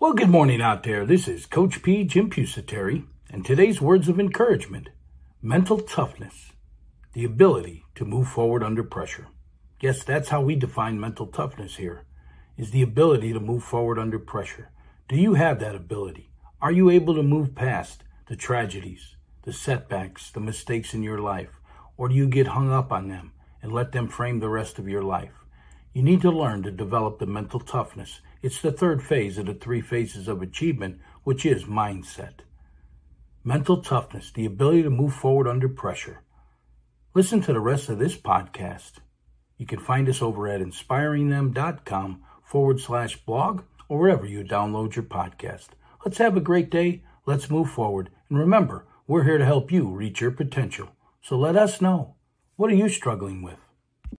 Well, good morning out there. This is Coach P. Jim Pusateri, and today's words of encouragement mental toughness, the ability to move forward under pressure. Yes, that's how we define mental toughness here, is the ability to move forward under pressure. Do you have that ability? Are you able to move past the tragedies, the setbacks, the mistakes in your life? Or do you get hung up on them and let them frame the rest of your life? You need to learn to develop the mental toughness. It's the third phase of the three phases of achievement, which is mindset. Mental toughness, the ability to move forward under pressure. Listen to the rest of this podcast. You can find us over at inspiringthem.com forward slash blog or wherever you download your podcast. Let's have a great day. Let's move forward. And remember, we're here to help you reach your potential. So let us know. What are you struggling with?